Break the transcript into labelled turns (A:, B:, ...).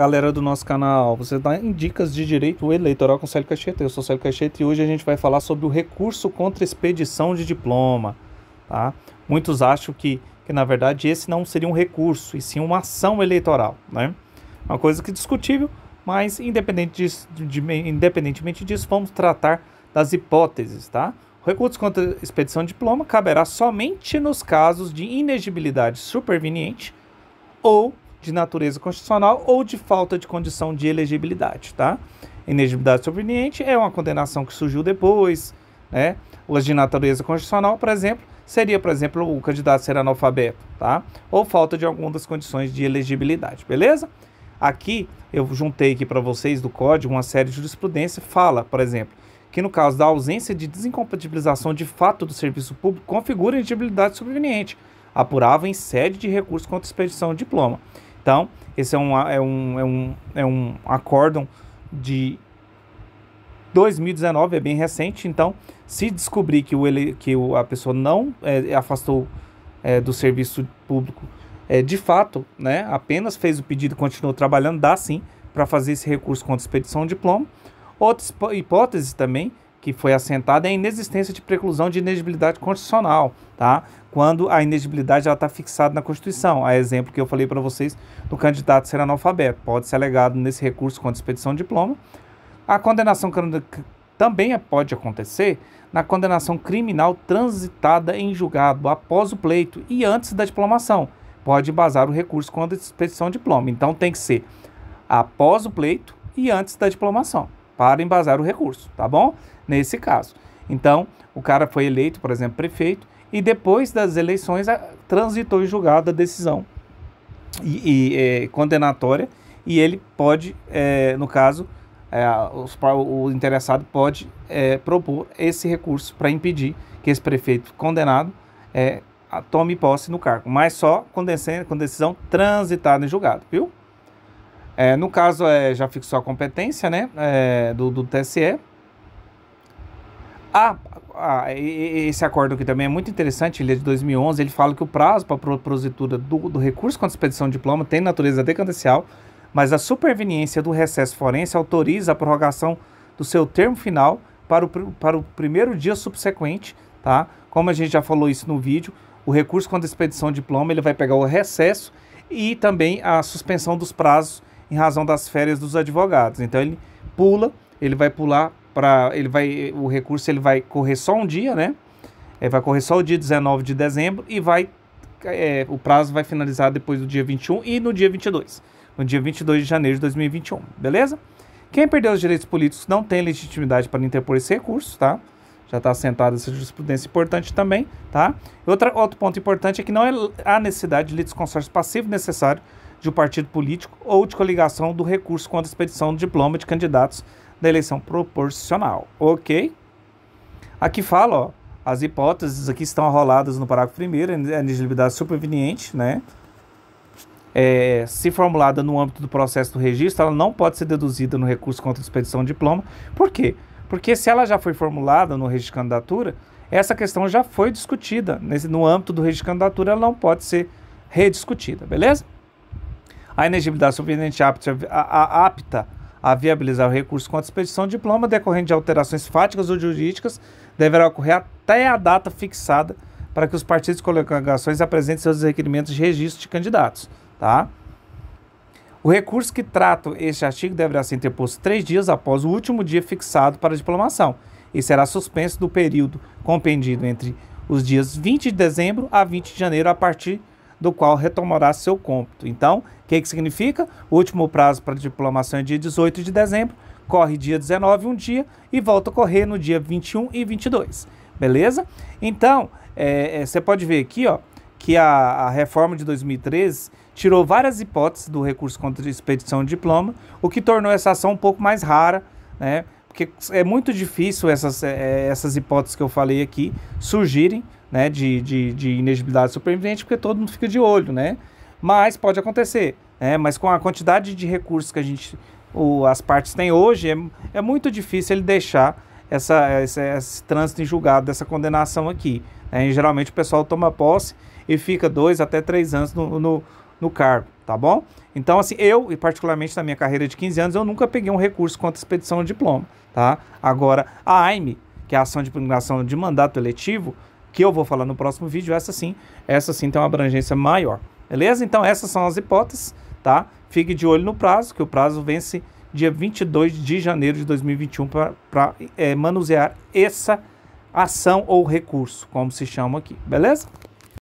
A: Galera do nosso canal, você dá em dicas de direito eleitoral com o Célio Cacheta. Eu sou Célio Cacheta e hoje a gente vai falar sobre o recurso contra expedição de diploma. Tá? Muitos acham que, que, na verdade, esse não seria um recurso, e sim uma ação eleitoral. Né? Uma coisa que é discutível, mas independente disso, de, independentemente disso, vamos tratar das hipóteses. Tá? O recurso contra expedição de diploma caberá somente nos casos de inegibilidade superveniente ou de natureza constitucional ou de falta de condição de elegibilidade, tá? Inegibilidade superveniente é uma condenação que surgiu depois, né? As de natureza constitucional, por exemplo, seria, por exemplo, o candidato ser analfabeto, tá? Ou falta de alguma das condições de elegibilidade, beleza? Aqui eu juntei aqui para vocês do código uma série de jurisprudência fala, por exemplo, que no caso da ausência de desincompatibilização de fato do serviço público configura elegibilidade superveniente, apurava em sede de recurso contra expedição de diploma. Então, esse é um, é um, é um, é um acórdão de 2019, é bem recente. Então, se descobrir que, o, ele, que o, a pessoa não é, afastou é, do serviço público, é, de fato, né, apenas fez o pedido e continuou trabalhando, dá sim para fazer esse recurso contra expedição de diploma. Outra hipótese também que foi assentada é a inexistência de preclusão de inegibilidade constitucional, tá? Quando a inegibilidade está fixada na Constituição. A exemplo que eu falei para vocês do candidato ser analfabeto. Pode ser alegado nesse recurso contra expedição de diploma. A condenação também pode acontecer na condenação criminal transitada em julgado após o pleito e antes da diplomação. Pode embasar o recurso contra expedição de diploma. Então tem que ser após o pleito e antes da diplomação para embasar o recurso, tá bom? Nesse caso. Então, o cara foi eleito, por exemplo, prefeito, e depois das eleições transitou em julgado a decisão e, e é, condenatória, e ele pode, é, no caso, é, os, o interessado pode é, propor esse recurso para impedir que esse prefeito condenado é, tome posse no cargo, mas só com, com decisão transitada em julgado, viu? É, no caso, é, já fixou a competência né, do, do TSE. Ah, ah, esse acordo aqui também é muito interessante, ele é de 2011, ele fala que o prazo para a propositura do, do, recurso contra expedição de diploma tem natureza decadencial, mas a superveniência do recesso forense autoriza a prorrogação do seu termo final para o, para o primeiro dia subsequente, tá? Como a gente já falou isso no vídeo, o recurso contra expedição de diploma, ele vai pegar o recesso e também a suspensão dos prazos em razão das férias dos advogados. Então ele pula, ele vai pular para ele vai o recurso ele vai correr só um dia, né? Ele vai correr só o dia 19 de dezembro e vai é, o prazo vai finalizar depois do dia 21 e no dia 22, no dia 22 de janeiro de 2021, beleza? Quem perdeu os direitos políticos não tem legitimidade para interpor esse recurso, tá? Já está assentada essa jurisprudência importante também, tá? Outra, outro ponto importante é que não é há necessidade de litisconsórcio passivo necessário de um partido político ou de coligação do recurso contra a expedição do diploma de candidatos da eleição proporcional, ok? Aqui fala, ó, as hipóteses aqui estão arroladas no parágrafo 1 a elegibilidade superveniente, né? É, se formulada no âmbito do processo do registro, ela não pode ser deduzida no recurso contra expedição de diploma. Por quê? Porque se ela já foi formulada no registro de candidatura, essa questão já foi discutida. Nesse, no âmbito do registro de candidatura, ela não pode ser rediscutida, beleza? a inegibilidade superveniente apta a, apta a viabilizar o recurso contra a expedição de diploma decorrente de alterações fáticas ou jurídicas deverá ocorrer até a data fixada para que os partidos e coligações apresentem seus requerimentos de registro de candidatos. Tá? O recurso que trata este artigo deverá ser interposto três dias após o último dia fixado para a diplomação e será suspenso do período compreendido entre os dias 20 de dezembro a 20 de janeiro a partir do qual retomará seu cômputo. Então, o que, que significa? O último prazo para diplomação é dia 18 de dezembro, corre dia 19 um dia e volta a correr no dia 21 e 22. Beleza? Então, é, é, você pode ver aqui ó, que a, a reforma de 2013 tirou várias hipóteses do recurso contra expedição de diploma, o que tornou essa ação um pouco mais rara, né? Porque é muito difícil essas, é, essas hipóteses que eu falei aqui surgirem, né, de, de, de inegibilidade supervivente, porque todo mundo fica de olho, né? Mas pode acontecer, né? Mas com a quantidade de recursos que a gente, o, as partes têm hoje, é, é muito difícil ele deixar essa, essa, esse trânsito em julgado dessa condenação aqui. Né? E, geralmente o pessoal toma posse e fica dois até três anos no, no, no cargo, tá bom? Então, assim, eu, e particularmente na minha carreira de 15 anos, eu nunca peguei um recurso contra expedição de diploma, tá? Agora, a AIME, que é a ação de impugnação de mandato eletivo, que eu vou falar no próximo vídeo, essa sim, essa sim tem uma abrangência maior, beleza? Então, essas são as hipóteses, tá? Fique de olho no prazo, que o prazo vence dia 22 de janeiro de 2021 para é, manusear essa ação ou recurso, como se chama aqui, beleza?